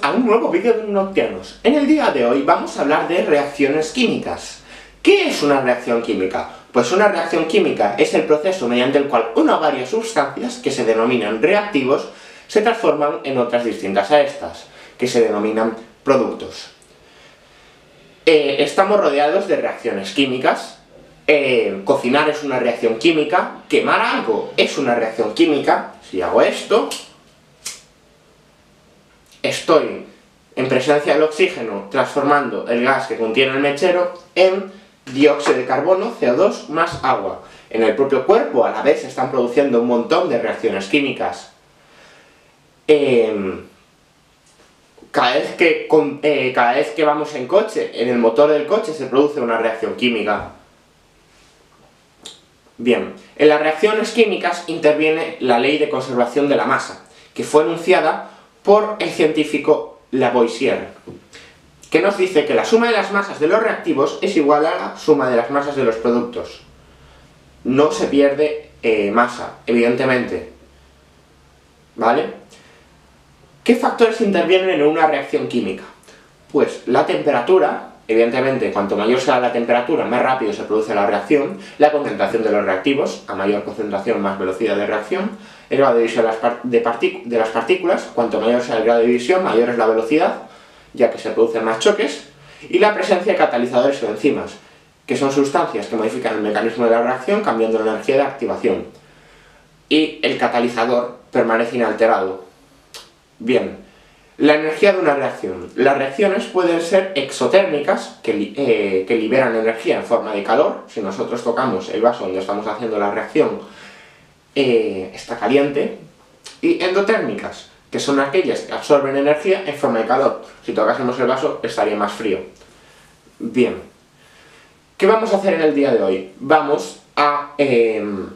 a un nuevo vídeo de Noctianos. En el día de hoy vamos a hablar de reacciones químicas. ¿Qué es una reacción química? Pues una reacción química es el proceso mediante el cual una o varias sustancias, que se denominan reactivos, se transforman en otras distintas a estas, que se denominan productos. Eh, estamos rodeados de reacciones químicas, eh, cocinar es una reacción química, quemar algo es una reacción química, si hago esto, estoy en presencia del oxígeno transformando el gas que contiene el mechero en dióxido de carbono, CO2, más agua. En el propio cuerpo a la vez se están produciendo un montón de reacciones químicas. Em, cada, vez que, eh, cada vez que vamos en coche, en el motor del coche se produce una reacción química. Bien, en las reacciones químicas interviene la ley de conservación de la masa, que fue enunciada por el científico Lavoisier, que nos dice que la suma de las masas de los reactivos es igual a la suma de las masas de los productos. No se pierde eh, masa, evidentemente. ¿Vale? ¿Qué factores intervienen en una reacción química? Pues la temperatura, evidentemente, cuanto mayor sea la temperatura, más rápido se produce la reacción, la concentración de los reactivos, a mayor concentración, más velocidad de reacción, el grado de división de las partículas, cuanto mayor sea el grado de división, mayor es la velocidad, ya que se producen más choques, y la presencia de catalizadores o enzimas, que son sustancias que modifican el mecanismo de la reacción cambiando la energía de activación. Y el catalizador permanece inalterado. Bien, la energía de una reacción. Las reacciones pueden ser exotérmicas, que, eh, que liberan energía en forma de calor. Si nosotros tocamos el vaso donde estamos haciendo la reacción, eh, está caliente, y endotérmicas, que son aquellas que absorben energía en forma de calor. Si tocásemos el vaso, estaría más frío. Bien. ¿Qué vamos a hacer en el día de hoy? Vamos a em,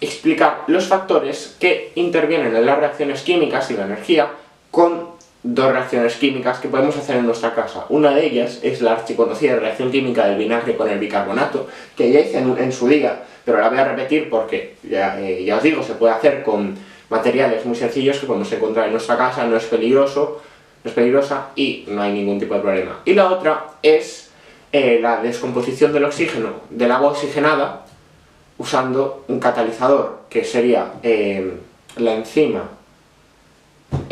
explicar los factores que intervienen en las reacciones químicas y la energía con dos reacciones químicas que podemos hacer en nuestra casa. Una de ellas es la archiconocida reacción química del vinagre con el bicarbonato, que ya hice en, su día, pero la voy a repetir porque, ya, eh, ya os digo, se puede hacer con materiales muy sencillos que podemos encontrar en nuestra casa, no es peligroso, no es peligrosa y no hay ningún tipo de problema. Y la otra es eh, la descomposición del oxígeno del agua oxigenada usando un catalizador, que sería eh, la enzima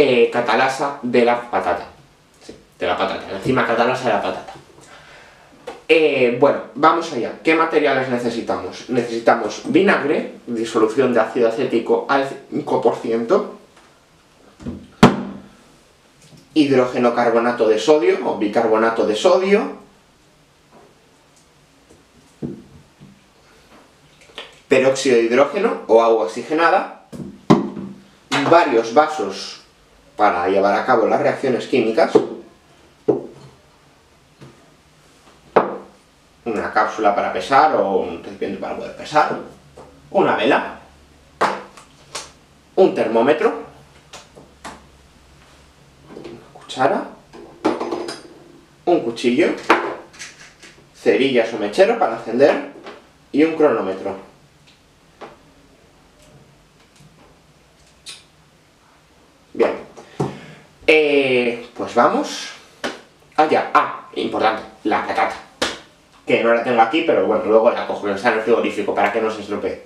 eh, catalasa de la patata. de la patata, la catalasa de la patata. Eh, bueno, vamos allá. ¿Qué materiales necesitamos? Necesitamos vinagre, disolución de ácido acético al 5%, hidrógeno carbonato de sodio o bicarbonato de sodio, peróxido de hidrógeno o agua oxigenada, varios vasos para llevar a cabo las reacciones químicas, una cápsula para pesar o un recipiente para poder pesar, una vela, un termómetro, una cuchara, un cuchillo, cerillas o mechero para encender. Y un cronómetro. Eh, pues vamos allá. Ah, importante, la patata. Que no la tengo aquí, pero bueno, luego la cojo, en el frigorífico para que no se estropee.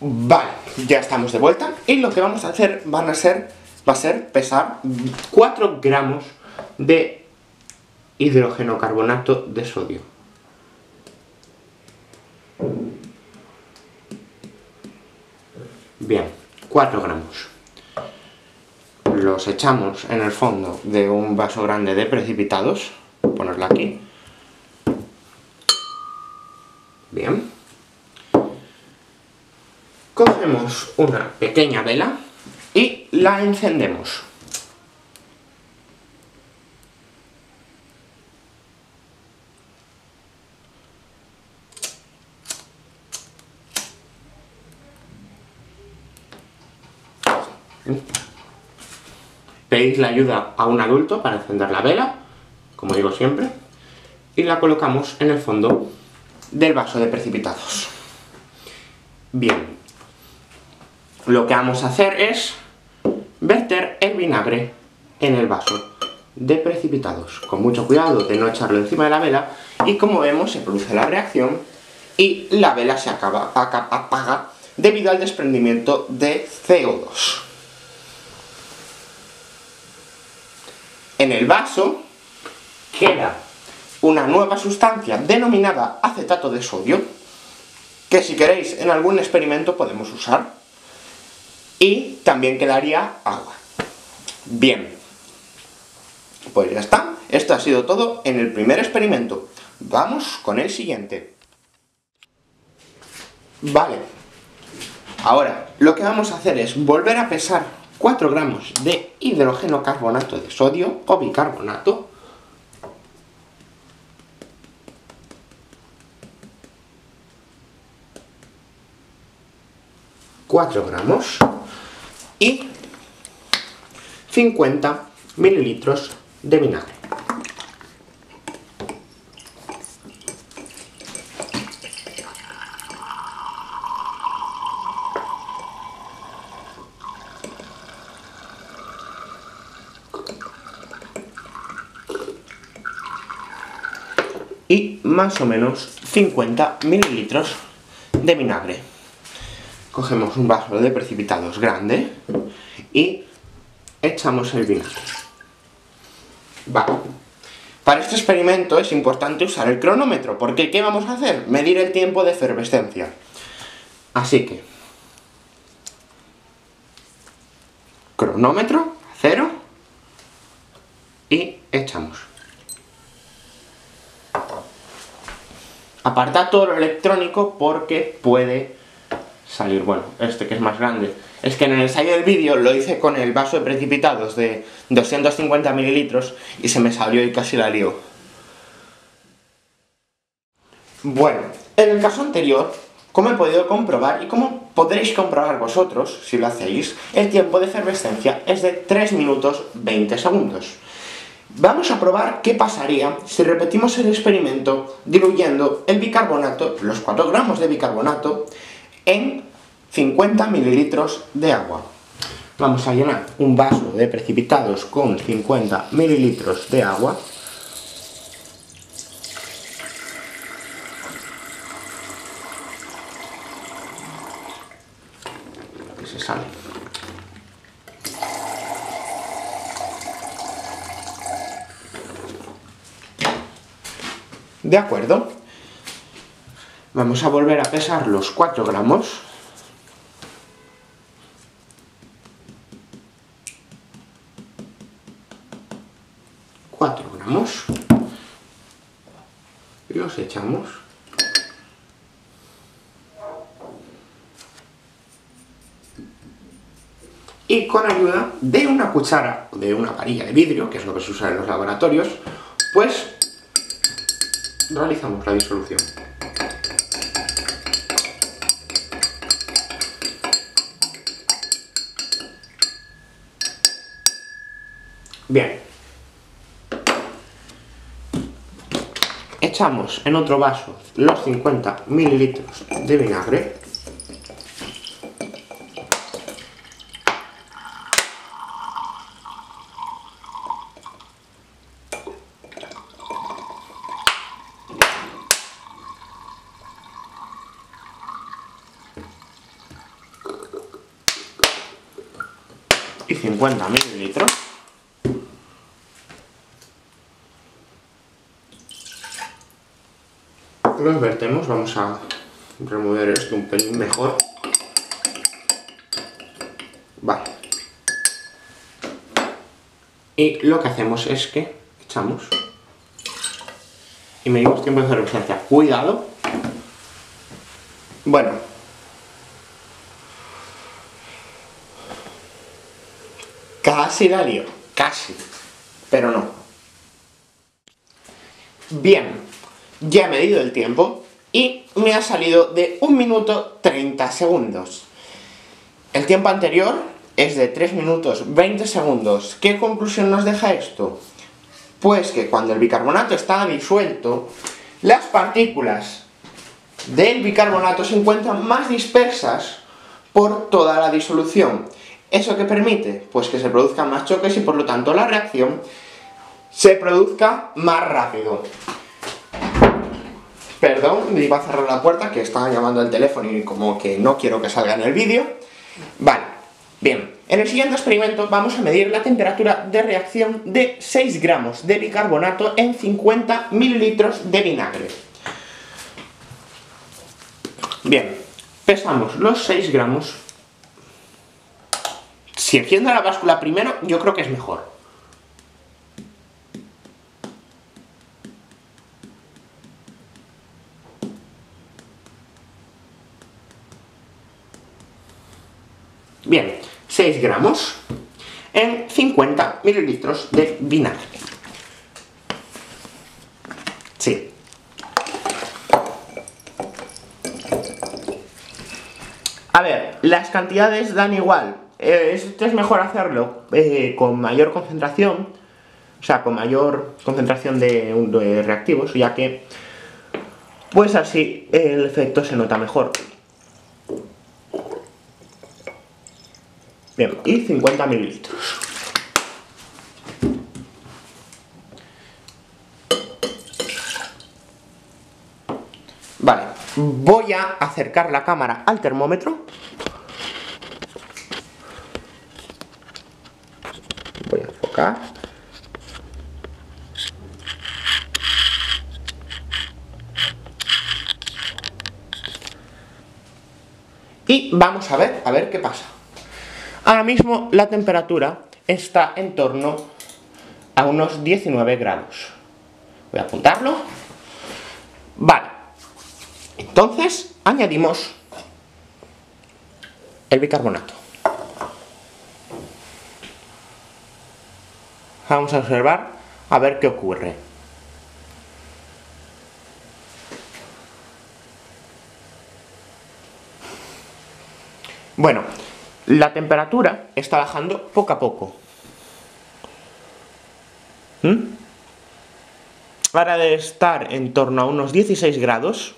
Vale, ya estamos de vuelta. Y lo que vamos a hacer van a ser, va a ser pesar 4 gramos de hidrógeno carbonato de sodio. Bien, 4 gramos los echamos en el fondo de un vaso grande de precipitados, ponerla aquí. Bien. Cogemos una pequeña vela y la encendemos. La ayuda a un adulto para encender la vela, como digo siempre, y la colocamos en el fondo del vaso de precipitados. Bien, lo que vamos a hacer es verter el vinagre en el vaso de precipitados. Con mucho cuidado de no echarlo encima de la vela y como vemos se produce la reacción y la vela se acaba, apaga debido al desprendimiento de CO2. En el vaso queda una nueva sustancia denominada acetato de sodio, que si queréis en algún experimento podemos usar. Y también quedaría agua. Bien, pues ya está. Esto ha sido todo en el primer experimento. Vamos con el siguiente. Vale. Ahora, lo que vamos a hacer es volver a pesar 4 gramos de hidrógeno carbonato de sodio o bicarbonato 4 gramos y 50 mililitros de vinagre. Y más o menos 50 mililitros de vinagre cogemos un vaso de precipitados grande y echamos el vinagre. Vale. Para este experimento es importante usar el cronómetro, porque ¿qué vamos a hacer? Medir el tiempo de efervescencia. Así que... Cronómetro, cero, y echamos. Aparta todo lo electrónico porque puede salir, bueno, este que es más grande. Es que en el ensayo del vídeo lo hice con el vaso de precipitados de 250 mililitros y se me salió y casi la lío. Bueno, en el caso anterior, como he podido comprobar y como podréis comprobar vosotros, si lo hacéis, el tiempo de efervescencia es de 3 minutos 20 segundos. Vamos a probar qué pasaría si repetimos el experimento diluyendo el bicarbonato, los 4 gramos de bicarbonato, en 50 mililitros de agua. Vamos a llenar un vaso de precipitados con 50 mililitros de agua. Que se sale. De acuerdo. Vamos a volver a pesar los 4 gramos. Cuatro gramos. Y los echamos. Y con ayuda de una cuchara o de una varilla de vidrio, que es lo que se usa en los laboratorios, pues realizamos la disolución. Bien. Echamos en otro vaso los 50 mililitros de vinagre. y 50 mililitros los vertemos, a remover esto un pelín mejor. Vale. Y lo que hacemos es que echamos y medimos tiempo de efervescencia. Cuidado. Bueno. Casi la lío. Casi. Pero no. Bien, ya he medido el tiempo y me ha salido de 1 minuto 30 segundos. El tiempo anterior es de 3 minutos 20 segundos. ¿Qué conclusión nos deja esto? Pues que cuando el bicarbonato está disuelto, las partículas del bicarbonato se encuentran más dispersas por toda la disolución. ¿Eso qué permite? Pues que se produzcan más choques y por lo tanto la reacción se produzca más rápido. Perdón, iba a cerrar la puerta que estaban llamando al teléfono y como que no quiero que salga en el vídeo. Vale, bien. En el siguiente experimento vamos a medir la temperatura de reacción de 6 gramos de bicarbonato en 50 mililitros de vinagre. Bien, pesamos los 6 gramos. Si enciendo la báscula primero, yo creo que es mejor. Bien, 6 gramos en 50 mililitros de vinagre. Sí. A ver, las cantidades dan igual. Eh, es mejor hacerlo eh, con mayor concentración, o sea, con mayor concentración de reactivos, ya que pues así el efecto se nota mejor. Bien, y 50 mililitros. Vale, voy a acercar la cámara al termómetro. Voy a enfocar. Y vamos a ver, a ver qué pasa. Ahora mismo la temperatura está en torno a unos 19 grados. Voy a apuntarlo. Vale. Entonces, añadimos el bicarbonato. Vamos a observar a ver qué ocurre. Bueno, la temperatura está bajando poco a poco. ¿Mm? Ahora de estar en torno a unos 16 grados.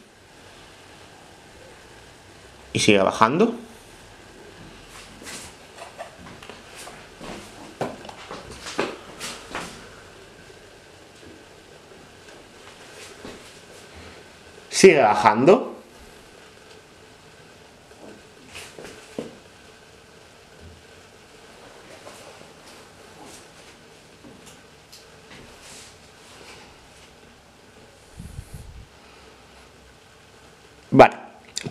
Y sigue bajando. Sigue bajando.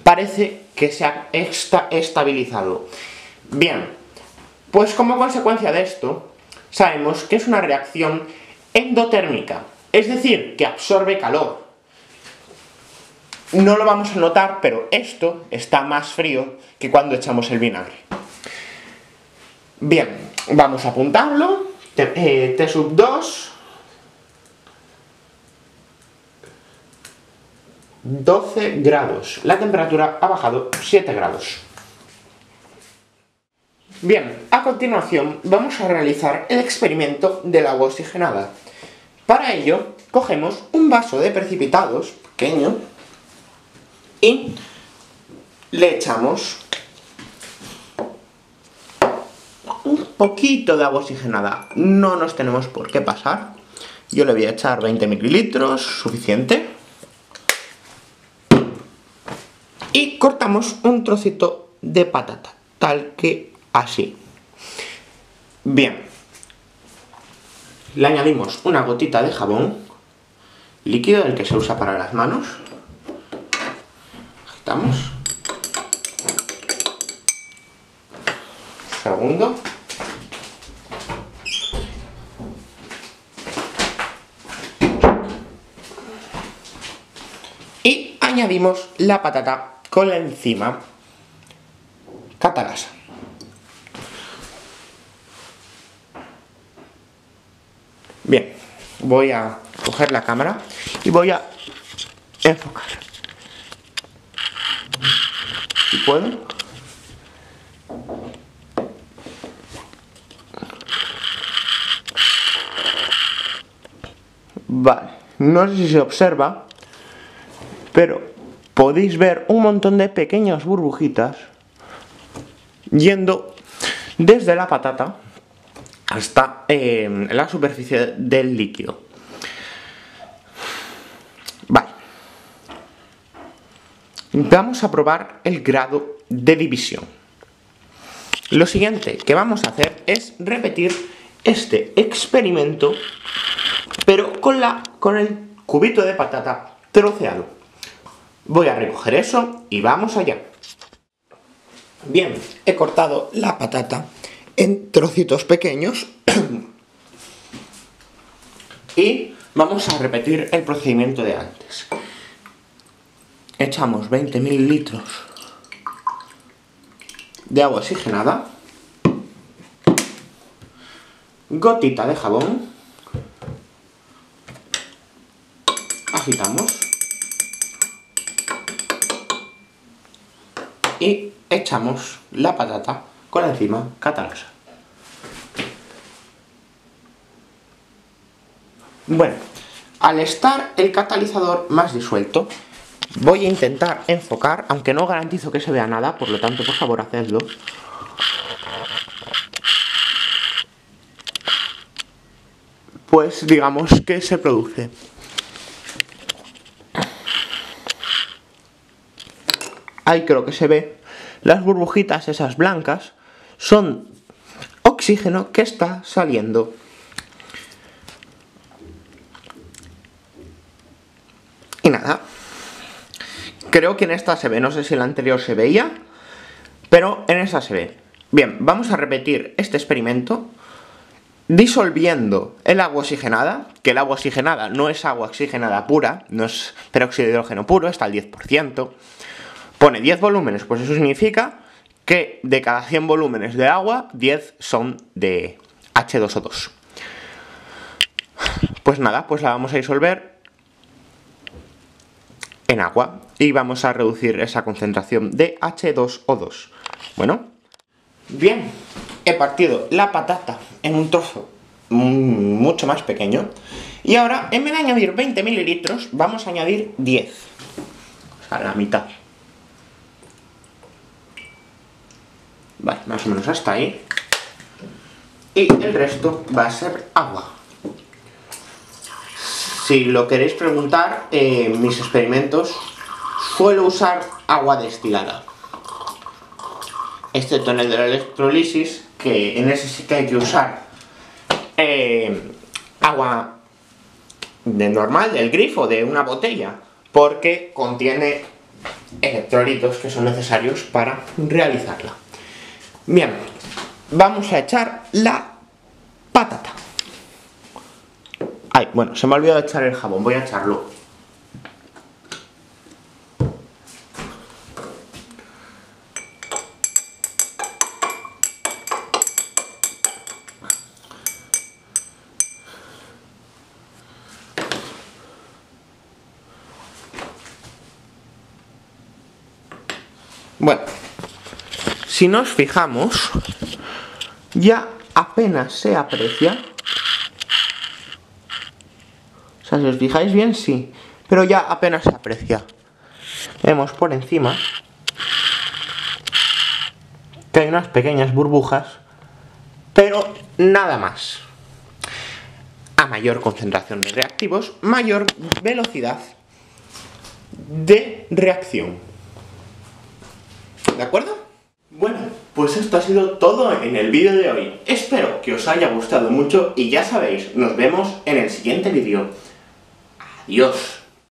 Vale, que se ha estabilizado. Bien, pues como consecuencia de esto, sabemos que es una reacción endotérmica, es decir, que absorbe calor. No lo vamos a notar, pero esto está más frío que cuando echamos el vinagre. Bien, vamos a apuntarlo. T, eh, T sub 2 12 grados. La temperatura ha bajado 7 grados. Bien, a continuación vamos a realizar el experimento del agua oxigenada. Para ello, cogemos un vaso de precipitados pequeño y le echamos un poquito de agua oxigenada. No nos tenemos por qué pasar. Yo le voy a echar 20 mililitros, suficiente. y cortamos un trocito de patata, tal que así. Bien, le añadimos una gotita de jabón líquido, el que se usa para las manos. Agitamos. Segundo. Y añadimos la patata con la enzima catalasa. Bien, voy a coger la cámara y voy a enfocar. Si puedo. Vale, no sé si se observa, pero podéis ver un montón de pequeñas burbujitas yendo desde la patata hasta eh, la superficie del líquido. Vale. Vamos a probar el grado de división. Lo siguiente que vamos a hacer es repetir este experimento, pero con, la, con el cubito de patata troceado. Voy a recoger eso y vamos allá. Bien, he cortado la patata en trocitos pequeños y vamos a repetir el procedimiento de antes. Echamos 20 mililitros de agua oxigenada, gotita de jabón, agitamos y echamos la patata con la enzima catalasa. Bueno, al estar el catalizador más disuelto, voy a intentar enfocar, aunque no garantizo que se vea nada, por lo tanto, por favor, hacedlo. Pues digamos que se produce. Ahí creo que se ve las burbujitas esas blancas son oxígeno que está saliendo. Y nada. Creo que en esta se ve, no sé si en la anterior se veía, pero en esta se ve. Bien, vamos a repetir este experimento disolviendo el agua oxigenada, que el agua oxigenada no es agua oxigenada pura, no es peróxido de hidrógeno puro, está al 10%, pone 10 volúmenes, pues eso significa que de cada 100 volúmenes de agua, 10 son de H2O2. Pues nada, pues la vamos a disolver en agua y vamos a reducir esa concentración de H2O2. Bueno, bien, he partido la patata en un trozo mucho más pequeño y ahora en vez de añadir 20 mililitros vamos a añadir 10, o sea, la mitad. Vale, más o menos hasta ahí. Y el resto va a ser agua. Si lo queréis preguntar, en eh, mis experimentos suelo usar agua destilada. Excepto en de la electrolisis, que en ese sí que hay que usar eh, agua de normal, del grifo, de una botella, porque contiene electrolitos que son necesarios para realizarla. Bien, vamos a echar la patata. Ay, bueno, se me ha olvidado echar el jabón, voy a echarlo. Bueno, si nos fijamos, ya apenas se aprecia. O sea, si os fijáis bien, sí. Pero ya apenas se aprecia. Vemos por encima que hay unas pequeñas burbujas, pero nada más. A mayor concentración de reactivos, mayor velocidad de reacción. ¿De acuerdo? Bueno, pues esto ha sido todo en el vídeo de hoy. Espero que os haya gustado mucho y ya sabéis, nos vemos en el siguiente vídeo. Adiós.